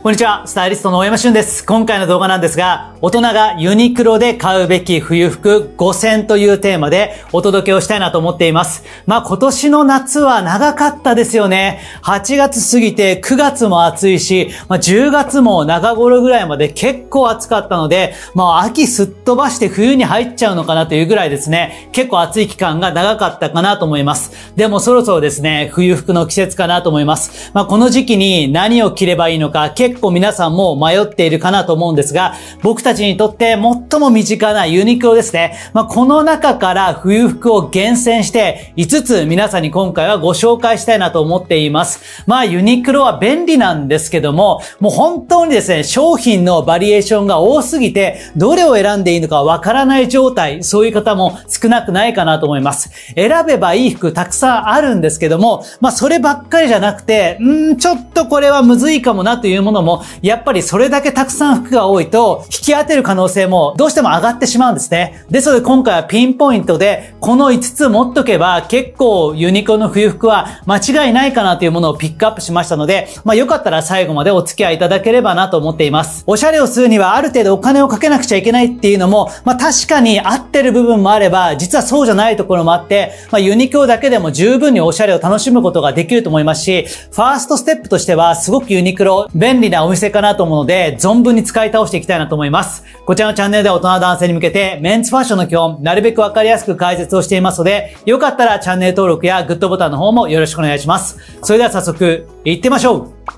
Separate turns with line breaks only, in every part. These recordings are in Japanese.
こんにちは、スタイリストの大山俊です。今回の動画なんですが、大人がユニクロで買うべき冬服5選というテーマでお届けをしたいなと思っています。まあ今年の夏は長かったですよね。8月過ぎて9月も暑いし、まあ10月も中頃ぐらいまで結構暑かったので、まあ秋すっ飛ばして冬に入っちゃうのかなというぐらいですね、結構暑い期間が長かったかなと思います。でもそろそろですね、冬服の季節かなと思います。まあこの時期に何を着ればいいのか、結構皆さんも迷っているかなと思うんですが、僕たちにとって最も身近なユニクロですね。まあ、この中から冬服を厳選して5つ皆さんに今回はご紹介したいなと思っています。まあユニクロは便利なんですけども、もう本当にですね、商品のバリエーションが多すぎて、どれを選んでいいのかわからない状態、そういう方も少なくないかなと思います。選べばいい服たくさんあるんですけども、まあそればっかりじゃなくて、んちょっとこれはむずいかもなというものもやっぱりそれだけたくさん服が多いと、引き当てる可能性もどうしても上がってしまうんですね。ですので今回はピンポイントで、この5つ持っとけば結構ユニコの冬服は間違いないかなというものをピックアップしましたので、まあよかったら最後までお付き合いいただければなと思っています。おしゃれをするにはある程度お金をかけなくちゃいけないっていうのも、まあ確かに合ってる部分もあれば、実はそうじゃないところもあって、まあユニクロだけでも十分におしゃれを楽しむことができると思いますし、ファーストステップとしてはすごくユニクロ便利なお店かなと思うので、存分に使い倒していきたいなと思います。こちらのチャンネルでは大人男性に向けて、メンツファッションの基本、なるべくわかりやすく解説をしていますので、よかったらチャンネル登録やグッドボタンの方もよろしくお願いします。それでは早速、行ってみましょう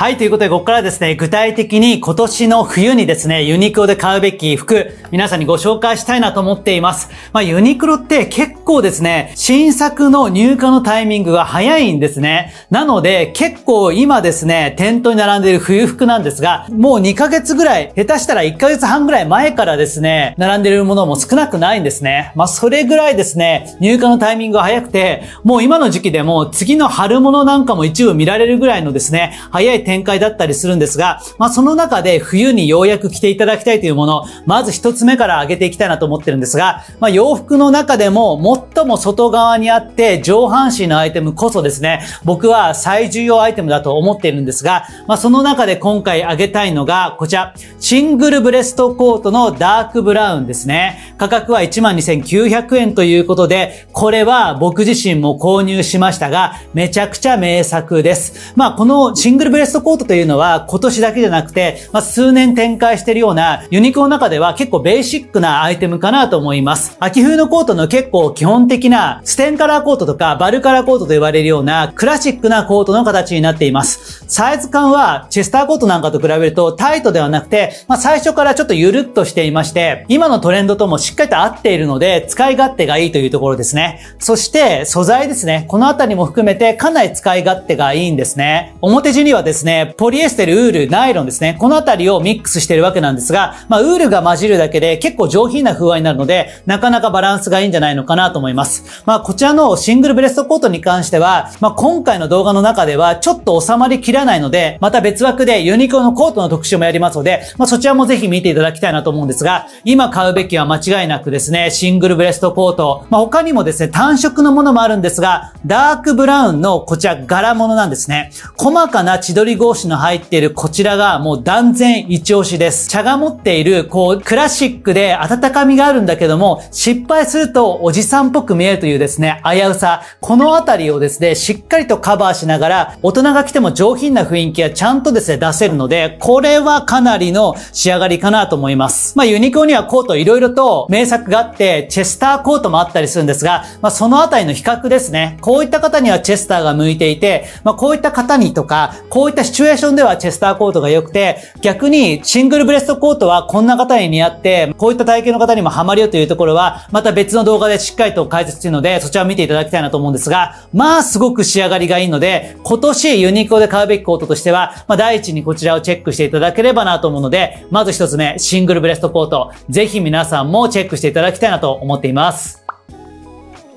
はい、ということで、ここからですね、具体的に今年の冬にですね、ユニクロで買うべき服、皆さんにご紹介したいなと思っています。まあ、ユニクロって結構ですね、新作の入荷のタイミングが早いんですね。なので、結構今ですね、店頭に並んでいる冬服なんですが、もう2ヶ月ぐらい、下手したら1ヶ月半ぐらい前からですね、並んでいるものも少なくないんですね。まあ、それぐらいですね、入荷のタイミングが早くて、もう今の時期でも次の春物なんかも一部見られるぐらいのですね、早い展開だったりするんですが、まあその中で冬にようやく着ていただきたいというもの、まず一つ目から上げていきたいなと思ってるんですが、まあ洋服の中でも最も外側にあって上半身のアイテムこそですね、僕は最重要アイテムだと思っているんですが、まあその中で今回上げたいのがこちら、シングルブレストコートのダークブラウンですね。価格は12,900円ということで、これは僕自身も購入しましたが、めちゃくちゃ名作です。まあこのシングルブレストコートというのは今年だけじゃなくて、まあ、数年展開しているようなユニクロの中では結構ベーシックなアイテムかなと思います。秋冬のコートの結構基本的なステンカラーコートとかバルカラーコートと言われるようなクラシックなコートの形になっています。サイズ感はチェスターコートなんかと比べるとタイトではなくて、まあ、最初からちょっとゆるっとしていまして、今のトレンドともしっかりと合っているので使い勝手がいいというところですね。そして素材ですね。このあたりも含めてかなり使い勝手がいいんですね。表地にはですね、ねポリエステル、ウール、ナイロンですね。このあたりをミックスしてるわけなんですが、まあ、ウールが混じるだけで結構上品な風合いになるので、なかなかバランスがいいんじゃないのかなと思います。まあ、こちらのシングルブレストコートに関しては、まあ、今回の動画の中ではちょっと収まりきらないので、また別枠でユニクロのコートの特集もやりますので、まあ、そちらもぜひ見ていただきたいなと思うんですが、今買うべきは間違いなくですね、シングルブレストコート。まあ、他にもですね、単色のものもあるんですが、ダークブラウンのこちら柄物なんですね。細かな千鳥格子の入っているこちらがもう断然一押しです。茶が持っている、こう、クラシックで温かみがあるんだけども、失敗するとおじさんっぽく見えるというですね、危うさ。このあたりをですね、しっかりとカバーしながら、大人が来ても上品な雰囲気がちゃんとですね、出せるので、これはかなりの仕上がりかなと思います。まあ、ユニクロにはコートいろいろと名作があって、チェスターコートもあったりするんですが、まあ、そのあたりの比較ですね。こういった方にはチェスターが向いていて、まあ、こういった方にとか、こういったシチュエーションではチェスターコートが良くて、逆にシングルブレストコートはこんな方に似合って、こういった体型の方にもハマるよというところは、また別の動画でしっかりと解説しているので、そちらを見ていただきたいなと思うんですが、まあすごく仕上がりがいいので、今年ユニクロで買うべきコートとしては、まあ第一にこちらをチェックしていただければなと思うので、まず一つ目、シングルブレストコート。ぜひ皆さんもチェックしていただきたいなと思っています。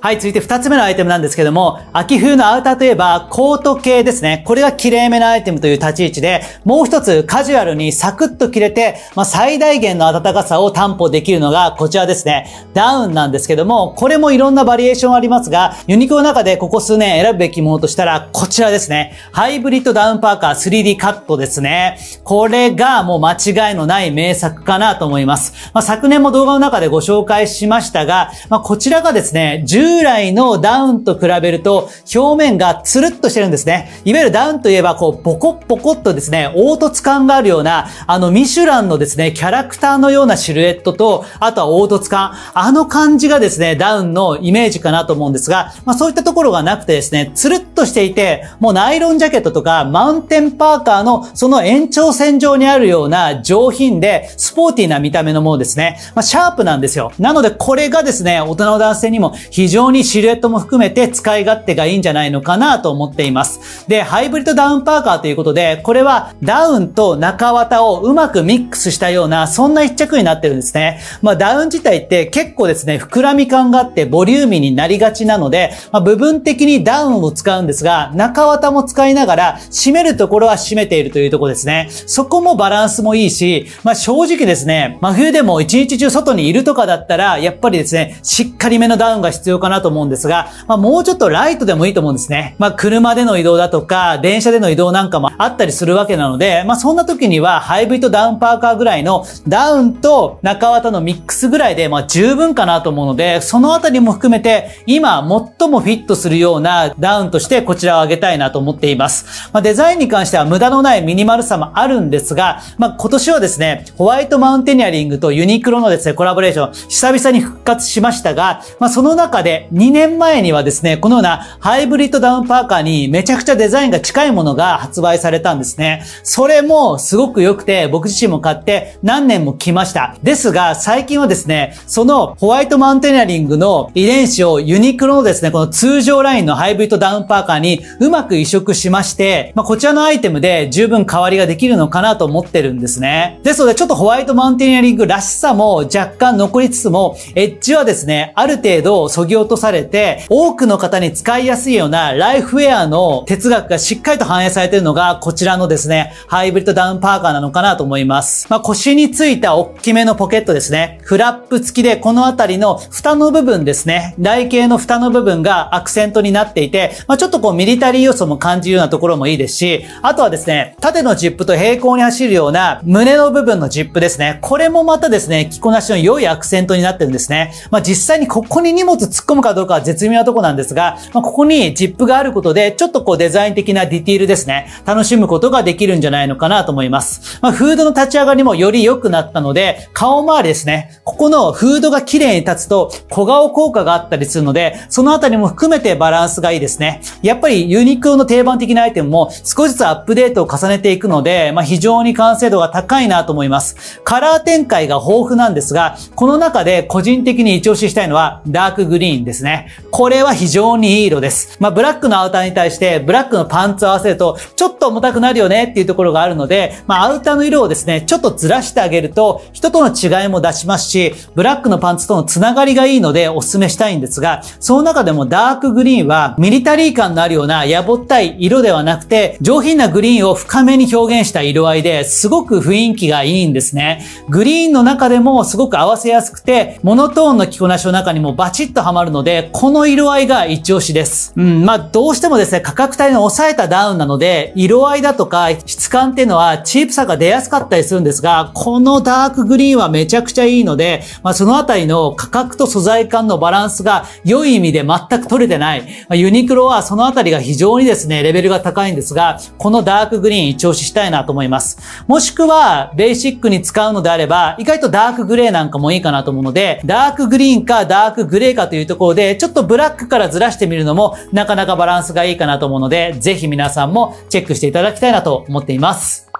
はい、続いて二つ目のアイテムなんですけども、秋冬のアウターといえばコート系ですね。これが綺麗めなアイテムという立ち位置で、もう一つカジュアルにサクッと着れて、まあ、最大限の暖かさを担保できるのがこちらですね。ダウンなんですけども、これもいろんなバリエーションありますが、ユニクロの中でここ数年選ぶべきものとしたら、こちらですね。ハイブリッドダウンパーカー 3D カットですね。これがもう間違いのない名作かなと思います。まあ、昨年も動画の中でご紹介しましたが、まあ、こちらがですね、従来のダウンと比べると表面がツルッとしてるんですね。いわゆるダウンといえばこうボコッボコッとですね、凹凸感があるような、あのミシュランのですね、キャラクターのようなシルエットと、あとは凹凸感、あの感じがですね、ダウンのイメージかなと思うんですが、まあそういったところがなくてですね、ツルッとしていて、もうナイロンジャケットとかマウンテンパーカーのその延長線上にあるような上品でスポーティーな見た目のものですね。まあシャープなんですよ。なのでこれがですね、大人の男性にも非常常にシルエットも含めて使い勝手がいいんじゃないのかなと思っています。で、ハイブリッドダウンパーカーということで、これはダウンと中綿をうまくミックスしたような、そんな一着になってるんですね。まあダウン自体って結構ですね、膨らみ感があってボリューミーになりがちなので、まあ、部分的にダウンを使うんですが、中綿も使いながら、締めるところは締めているというところですね。そこもバランスもいいし、まあ正直ですね、真冬でも一日中外にいるとかだったら、やっぱりですね、しっかりめのダウンが必要かななと思うんですが、まあもうちょっとライトでもいいと思うんですね。まあ車での移動だとか、電車での移動なんかもあったりするわけなので、まあそんな時にはハイブリッドダウンパーカーぐらいのダウンと中綿のミックスぐらいで、まあ十分かなと思うので、そのあたりも含めて、今最もフィットするようなダウンとしてこちらを挙げたいなと思っています。まあデザインに関しては無駄のないミニマルさもあるんですが、まあ今年はですね、ホワイトマウンテニアリングとユニクロのですね、コラボレーション、久々に復活しましたが、まあその中で2年前にはですね、このようなハイブリッドダウンパーカーにめちゃくちゃデザインが近いものが発売されたんですね。それもすごく良くて、僕自身も買って何年も着ました。ですが、最近はですね、そのホワイトマウンテニアリングの遺伝子をユニクロのですね、この通常ラインのハイブリッドダウンパーカーにうまく移植しまして、まあ、こちらのアイテムで十分代わりができるのかなと思ってるんですね。ですので、ちょっとホワイトマウンテニアリングらしさも若干残りつつも、エッジはですね、ある程度削ぎ落ととされて、多くの方に使いやすいようなライフウェアの哲学がしっかりと反映されているのが、こちらのですね、ハイブリッドダウンパーカーなのかなと思います。まあ、腰についた大きめのポケットですね。フラップ付きで、このあたりの蓋の部分ですね。台形の蓋の部分がアクセントになっていて、まあ、ちょっとこうミリタリー要素も感じるようなところもいいですし、あとはですね、縦のジップと平行に走るような胸の部分のジップですね。これもまたですね、着こなしの良いアクセントになってるんですね。まあ、実際にここに荷物突っ込むかどうかは絶妙なとこなんですが、まあ、ここにジップがあることで、ちょっとこうデザイン的なディティールですね、楽しむことができるんじゃないのかなと思います。まあ、フードの立ち上がりもより良くなったので、顔周りですね、ここのフードが綺麗に立つと小顔効果があったりするので、そのあたりも含めてバランスがいいですね。やっぱりユニクロの定番的なアイテムも少しずつアップデートを重ねていくので、まあ、非常に完成度が高いなと思います。カラー展開が豊富なんですが、この中で個人的に一押ししたいのはダークグリーンですね。これは非常にいい色です。まあ、ブラックのアウターに対してブラックのパンツを合わせるとちょっと重たくなるよねっていうところがあるので、まあ、アウターの色をですね、ちょっとずらしてあげると人との違いも出しますし、ブラックのパンツとのつながりがいいのでお勧めしたいんですが、その中でもダークグリーンはミリタリー感のあるようなやぼったい色ではなくて、上品なグリーンを深めに表現した色合いですごく雰囲気がいいんですね。グリーンの中でもすごく合わせやすくて、モノトーンの着こなしの中にもバチッとはまるので、この色合いが一押しです。うん、まあどうしてもですね、価格帯の抑えたダウンなので、色合いだとか質感っていうのはチープさが出やすかったりするんですが、このダークグリーンはめちゃくちゃいいので、まあそのあたりの価格と素材感のバランスが良い意味で全く取れてない。まあ、ユニクロはそのあたりが非常にですね、レベルが高いんですが、このダークグリーン一押ししたいなと思います。もしくは、ベーシックに使うのであれば、意外とダークグレーなんかもいいかなと思うので、ダークグリーンかダークグレーかというところで、ちょっとブラックからずらしてみるのも、なかなかバランスがいいかなと思うので、ぜひ皆さんもチェックしていただきたいなと思っています。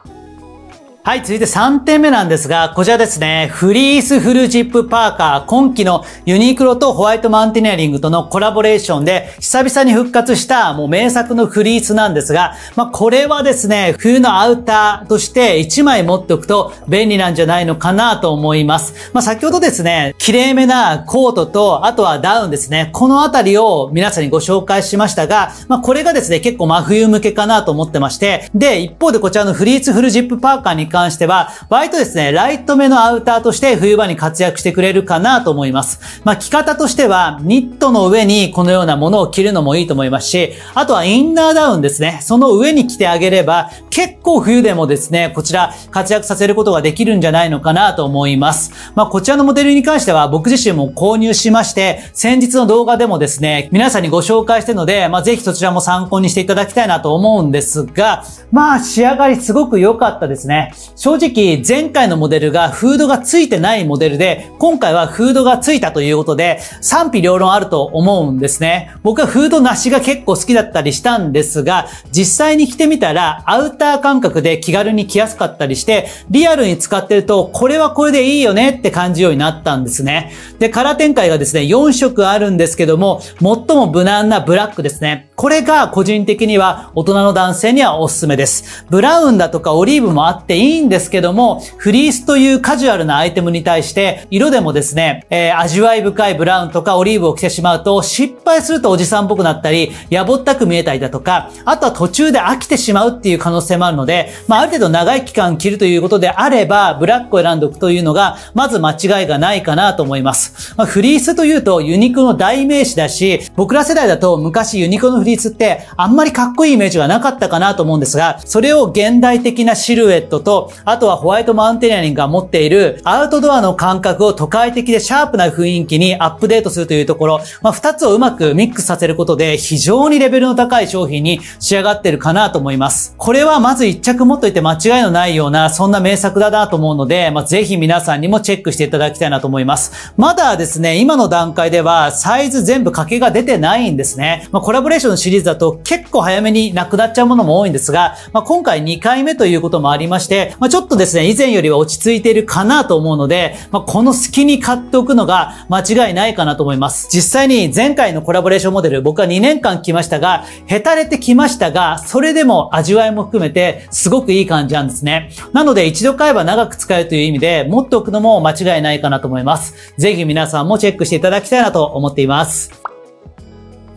はい、続いて3点目なんですが、こちらですね、フリースフルジップパーカー、今季のユニクロとホワイトマンテニアリングとのコラボレーションで、久々に復活したもう名作のフリースなんですが、まあ、これはですね、冬のアウターとして1枚持っておくと便利なんじゃないのかなと思います。まあ、先ほどですね、綺麗めなコートと、あとはダウンですね、このあたりを皆さんにご紹介しましたが、まあ、これがですね、結構真冬向けかなと思ってまして、で、一方でこちらのフリースフルジップパーカーに関しては、割とですね、ライト目のアウターとして冬場に活躍してくれるかなと思います。まあ、着方としては、ニットの上にこのようなものを着るのもいいと思いますし、あとはインナーダウンですね。その上に着てあげれば、結構冬でもですね、こちら活躍させることができるんじゃないのかなと思います。まあ、こちらのモデルに関しては僕自身も購入しまして、先日の動画でもですね、皆さんにご紹介してるので、まあ、ぜひそちらも参考にしていただきたいなと思うんですが、まあ、仕上がりすごく良かったですね。正直、前回のモデルがフードがついてないモデルで、今回はフードがついたということで、賛否両論あると思うんですね。僕はフードなしが結構好きだったりしたんですが、実際に着てみたら、アウター感覚で気軽に着やすかったりして、リアルに使ってると、これはこれでいいよねって感じようになったんですね。で、カラー展開がですね、4色あるんですけども、最も無難なブラックですね。これが個人的には大人の男性にはおすすめです。ブラウンだとかオリーブもあっていいんですけども、フリースというカジュアルなアイテムに対して、色でもですね、えー、味わい深いブラウンとかオリーブを着てしまうと、失敗するとおじさんっぽくなったり、やぼったく見えたりだとか、あとは途中で飽きてしまうっていう可能性もあるので、まあ、ある程度長い期間着るということであれば、ブラックを選んでおくというのが、まず間違いがないかなと思います。まあ、フリースというとユニクロの代名詞だし、僕ら世代だと昔ユニクロのフリースってあんまりかっこいいイメージがなかったかなと思うんですが、それを現代的なシルエットと、あとはホワイトマウンテニアリングが持っているアウトドアの感覚を都会的でシャープな雰囲気にアップデートするというところ、まあ、二つをうまくミックスさせることで非常にレベルの高い商品に仕上がってるかなと思います。これはまず一着持っといて間違いのないような、そんな名作だなと思うので、まあ、ぜひ皆さんにもチェックしていただきたいなと思います。まだですね、今の段階ではサイズ全部掛けが出てないんですね。まあ、コラボレーションシリーズだと結構早めになくなっちゃうものも多いんですが、まあ、今回2回目ということもありまして、まあ、ちょっとですね、以前よりは落ち着いているかなと思うので、まあ、この隙に買っておくのが間違いないかなと思います。実際に前回のコラボレーションモデル、僕は2年間着ましたが、へたれてきましたが、それでも味わいも含めてすごくいい感じなんですね。なので一度買えば長く使えるという意味で、持っておくのも間違いないかなと思います。ぜひ皆さんもチェックしていただきたいなと思っています。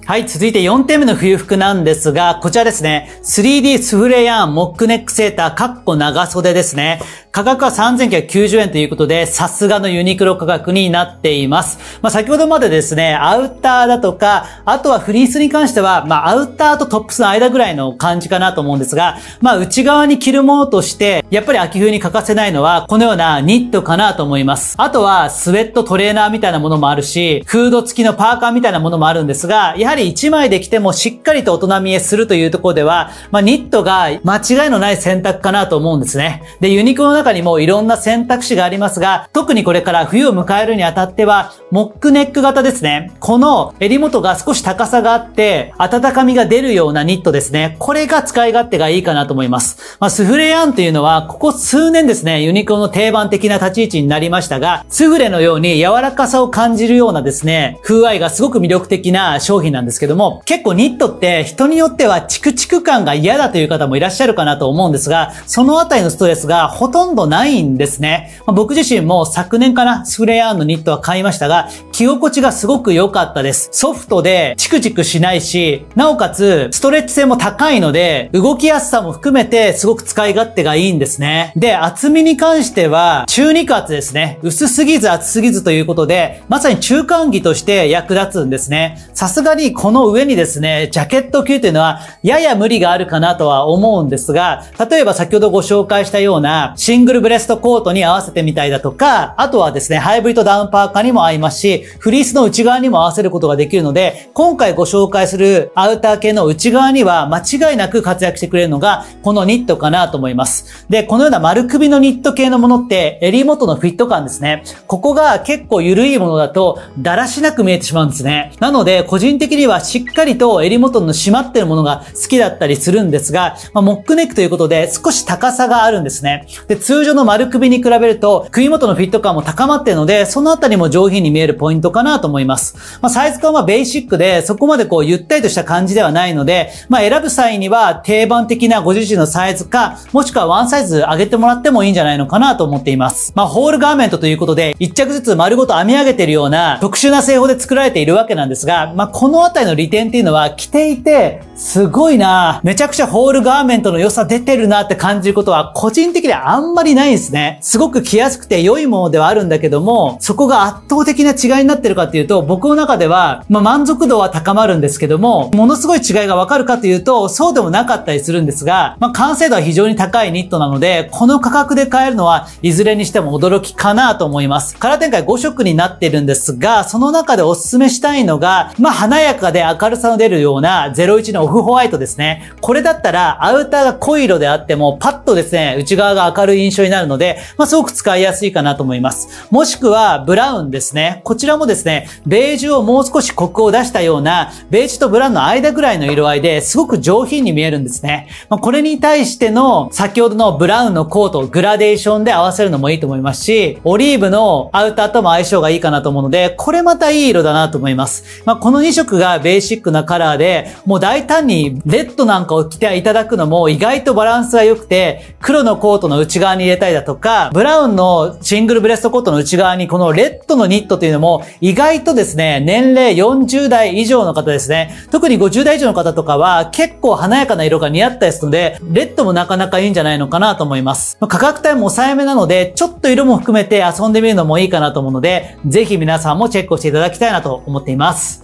はい、続いて4点目の冬服なんですが、こちらですね。3D スフレヤーンモックネックセーター、カッコ長袖ですね。価格は3990円ということで、さすがのユニクロ価格になっています。まあ、先ほどまでですね、アウターだとか、あとはフリースに関しては、まあ、アウターとトップスの間ぐらいの感じかなと思うんですが、まあ、内側に着るものとして、やっぱり秋冬に欠かせないのは、このようなニットかなと思います。あとは、スウェットトレーナーみたいなものもあるし、フード付きのパーカーみたいなものもあるんですが、やはり1枚で着てもしっかりと大人見えするというところでは、まあ、ニットが間違いのない選択かなと思うんですね。で、ユニクロの中にもいろんな選択肢がありますが、特にこれから冬を迎えるにあたっては、モックネック型ですね。この襟元が少し高さがあって、温かみが出るようなニットですね。これが使い勝手がいいかなと思います。まあ、スフレヤンというのは、ここ数年ですね、ユニクロの定番的な立ち位置になりましたが、スフレのように柔らかさを感じるようなですね、風合いがすごく魅力的な商品なんですんですけども、結構ニットって人によってはチクチク感が嫌だという方もいらっしゃるかなと思うんですが、そのあたりのストレスがほとんどないんですね。まあ、僕自身も昨年かな、スフレヤーンのニットは買いましたが、着心地がすごく良かったです。ソフトでチクチクしないし、なおかつストレッチ性も高いので、動きやすさも含めてすごく使い勝手がいいんですね。で、厚みに関しては中肉厚ですね。薄すぎず厚すぎずということで、まさに中間着として役立つんですね。さすがにこの上にですね、ジャケット級というのはやや無理があるかなとは思うんですが、例えば先ほどご紹介したようなシングルブレストコートに合わせてみたいだとか、あとはですね、ハイブリッドダウンパーカーにも合いますし、フリースの内側にも合わせることができるので、今回ご紹介するアウター系の内側には間違いなく活躍してくれるのが、このニットかなと思います。で、このような丸首のニット系のものって、襟元のフィット感ですね。ここが結構緩いものだと、だらしなく見えてしまうんですね。なので、個人的ににはしっかりと襟元の締まってるものが好きだったりするんですが、まあ、モックネックということで少し高さがあるんですね。で、通常の丸首に比べると首元のフィット感も高まってるので、そのあたりも上品に見えるポイントかなと思います。まあ、サイズ感はベーシックで、そこまでこうゆったりとした感じではないので、まあ、選ぶ際には定番的なご自身のサイズか、もしくはワンサイズ上げてもらってもいいんじゃないのかなと思っています。まあ、ホールガーメントということで、一着ずつ丸ごと編み上げているような特殊な製法で作られているわけなんですが、まあ、このあたりの利点っていうのは着ていて、すごいなめちゃくちゃホールガーメントの良さ出てるなって感じることは個人的にはあんまりないんですね。すごく着やすくて良いものではあるんだけども、そこが圧倒的な違いになってるかっていうと、僕の中では、まあ、満足度は高まるんですけども、ものすごい違いがわかるかというと、そうでもなかったりするんですが、まあ、完成度は非常に高いニットなので、この価格で買えるのはいずれにしても驚きかなと思います。カラー展開5色になってるんですが、その中でおすすめしたいのが、まあ、華やかで明るさの出るような01のオフホワイトですね。これだったら、アウターが濃い色であっても、パッとですね、内側が明るい印象になるので、まあ、すごく使いやすいかなと思います。もしくは、ブラウンですね。こちらもですね、ベージュをもう少しコクを出したような、ベージュとブラウンの間ぐらいの色合いですごく上品に見えるんですね。まあ、これに対しての、先ほどのブラウンのコート、グラデーションで合わせるのもいいと思いますし、オリーブのアウターとも相性がいいかなと思うので、これまたいい色だなと思います。まあ、この2色がベーシックなカラーで、もう大胆にレッドなんかを着ていただくのも意外とバランスが良くて、黒のコートの内側に入れたりだとか、ブラウンのシングルブレストコートの内側にこのレッドのニットというのも意外とですね、年齢40代以上の方ですね、特に50代以上の方とかは結構華やかな色が似合ったりするので、レッドもなかなかいいんじゃないのかなと思います。価格帯も抑えめなので、ちょっと色も含めて遊んでみるのもいいかなと思うので、ぜひ皆さんもチェックをしていただきたいなと思っています。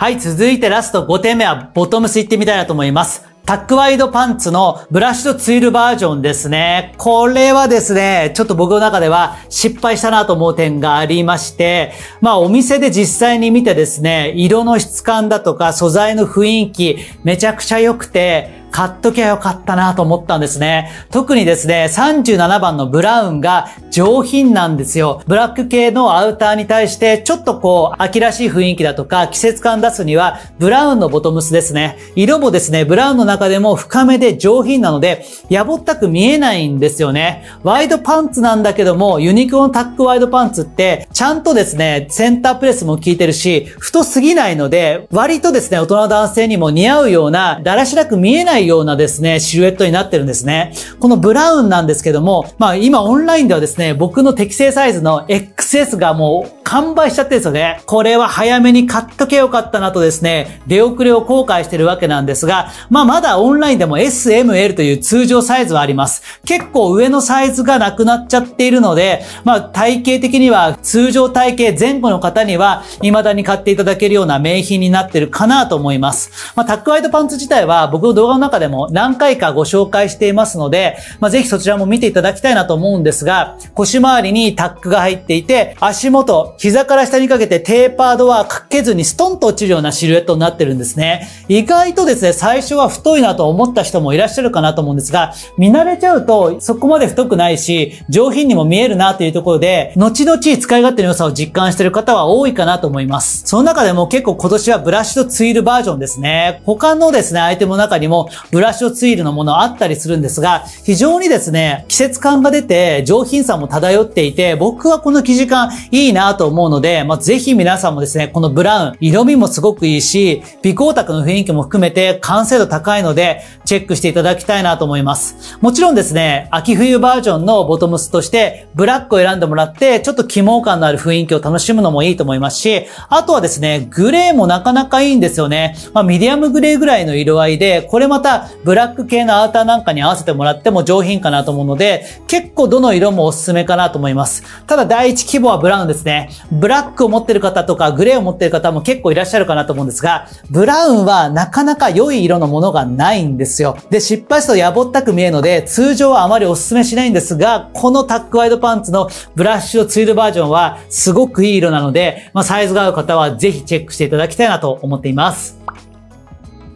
はい、続いてラスト5点目はボトムスいってみたいなと思います。タックワイドパンツのブラシとツイルバージョンですね。これはですね、ちょっと僕の中では失敗したなと思う点がありまして、まあお店で実際に見てですね、色の質感だとか素材の雰囲気めちゃくちゃ良くて、買っときゃよかったなと思ったんですね。特にですね、37番のブラウンが上品なんですよ。ブラック系のアウターに対して、ちょっとこう、秋らしい雰囲気だとか、季節感出すには、ブラウンのボトムスですね。色もですね、ブラウンの中でも深めで上品なので、やぼったく見えないんですよね。ワイドパンツなんだけども、ユニクロのタックワイドパンツって、ちゃんとですね、センタープレスも効いてるし、太すぎないので、割とですね、大人男性にも似合うような、だらしなく見えないようなですね、シルエットになってるんですね。このブラウンなんですけども、まあ今オンラインではですね、僕の適正サイズの XS がもう完売しちゃってるんですよね。これは早めに買っとけよかったなとですね、出遅れを後悔してるわけなんですが、まあまだオンラインでも SML という通常サイズはあります。結構上のサイズがなくなっちゃっているので、まあ体型的には通常体型前後の方には未だに買っていただけるような名品になってるかなと思います。まあタックワイドパンツ自体は僕の動画の中でも何回かご紹介していますので、まあ、ぜひそちらも見ていただきたいなと思うんですが、腰回りにタックが入っていて、足元、膝から下にかけてテーパードはかけずにストンと落ちるようなシルエットになってるんですね。意外とですね、最初は太いなと思った人もいらっしゃるかなと思うんですが、見慣れちゃうとそこまで太くないし、上品にも見えるなというところで、後々使い勝手の良さを実感してる方は多いかなと思います。その中でも結構今年はブラッシュとツイルバージョンですね。他のですね、アイテムの中にもブラシとツイルのものあったりするんですが、非常にですね、季節感が出て上品さも漂っていて、僕はこの生地感いいなと思うので、まあ、ぜひ皆さんもですね、このブラウン、色味もすごくいいし、微光沢の雰囲気も含めて完成度高いので、チェックしていただきたいなと思います。もちろんですね、秋冬バージョンのボトムスとして、ブラックを選んでもらって、ちょっと起毛感のある雰囲気を楽しむのもいいと思いますし、あとはですね、グレーもなかなかいいんですよね。まあ、ミディアムグレーぐらいの色合いで、これまたブラック系のアウターなんかに合わせてもらっても上品かなと思うので、結構どの色もおすすめかなと思います。ただ第一希望はブラウンですね。ブラックを持ってる方とかグレーを持ってる方も結構いらっしゃるかなと思うんですが、ブラウンはなかなか良い色のものがないんですよ。で、失敗するとやぼったく見えるので、通常はあまりおすすめしないんですが、このタックワイドパンツのブラッシュをツイルバージョンはすごくいい色なので、まあ、サイズが合う方はぜひチェックしていただきたいなと思っています。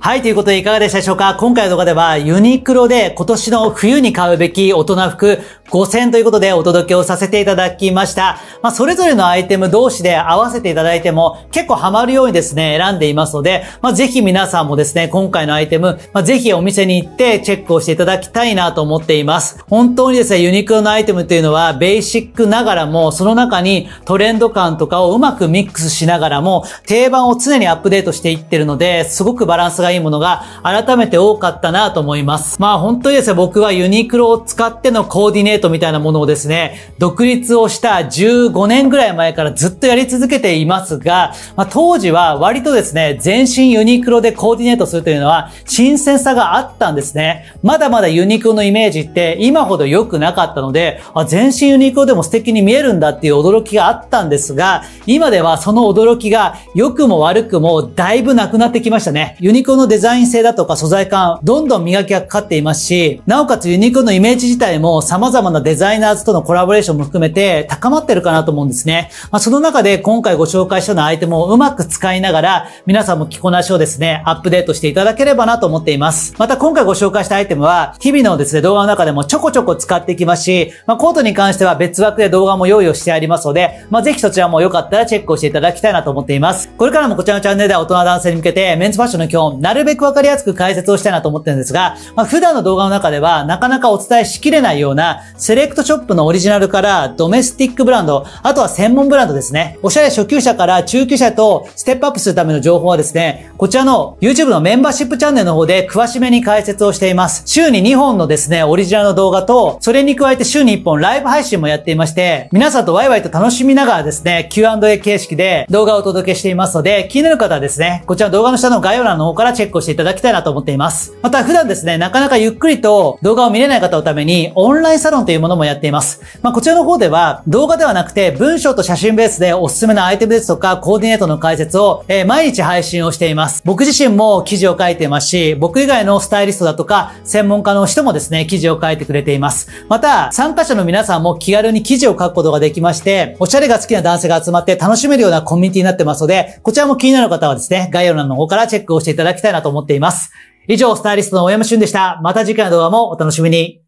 はい、ということでいかがでしたでしょうか？今回の動画ではユニクロで今年の冬に買うべき大人服5選ということでお届けをさせていただきました。まあ、それぞれのアイテム同士で合わせていただいても結構ハマるようにですね、選んでいますので、まあ、ぜひ皆さんもですね、今回のアイテム、まあ、ぜひお店に行ってチェックをしていただきたいなと思っています。本当にですね、ユニクロのアイテムっていうのはベーシックながらも、その中にトレンド感とかをうまくミックスしながらも、定番を常にアップデートしていってるので、すごくバランスがいいものが改めて多かったなと思います。まあ本当にですね、僕はユニクロを使ってのコーディネートみたいなものをですね、独立をした15年ぐらい前からずっとやり続けていますが、まあ当時は割とですね、全身ユニクロでコーディネートするというのは新鮮さがあったんですね。まだまだユニクロのイメージって今ほど良くなかったので、あ全身ユニクロでも素敵に見えるんだっていう驚きがあったんですが、今ではその驚きが良くも悪くもだいぶなくなってきましたね。ユニクロのデザイン性だとか素材感、どんどん磨きがかかっていますし、なおかつユニクロのイメージ自体も様々なデザイナーズとのコラボレーションも含めて高まってるかなと思うんですね。まあ、その中で今回ご紹介したようなアイテムをうまく使いながら、皆さんも着こなしをですね、アップデートしていただければなと思っています。また今回ご紹介したアイテムは、日々のですね、動画の中でもちょこちょこ使っていきますし、まあ、コートに関しては別枠で動画も用意をしてありますので、まあ、ぜひそちらもよかったらチェックをしていただきたいなと思っています。これからもこちらのチャンネルでは大人男性に向けてメンズファッションの基本、なるべくわかりやすく解説をしたいなと思ってるんですが、まあ、普段の動画の中ではなかなかお伝えしきれないようなセレクトショップのオリジナルからドメスティックブランド、あとは専門ブランドですね。おしゃれ初級者から中級者とステップアップするための情報はですね、こちらの YouTube のメンバーシップチャンネルの方で詳しめに解説をしています。週に2本のですね、オリジナルの動画と、それに加えて週に1本ライブ配信もやっていまして、皆さんとワイワイと楽しみながらですね、Q&A 形式で動画をお届けしていますので、気になる方はですね、こちらの動画の下の概要欄の方からチェックをしていただきたいなと思っています。また普段ですね、なかなかゆっくりと動画を見れない方のために、オンラインサロンンというものもやっています。まあ、こちらの方では、動画ではなくて、文章と写真ベースでおすすめのアイテムですとか、コーディネートの解説を、えー、毎日配信をしています。僕自身も記事を書いていますし、僕以外のスタイリストだとか、専門家の人もですね、記事を書いてくれています。また、参加者の皆さんも気軽に記事を書くことができまして、おしゃれが好きな男性が集まって楽しめるようなコミュニティになってますので、こちらも気になる方はですね、概要欄の方からチェックをしていただきたいなと思っています。以上、スタイリストの大山俊でした。また次回の動画もお楽しみに。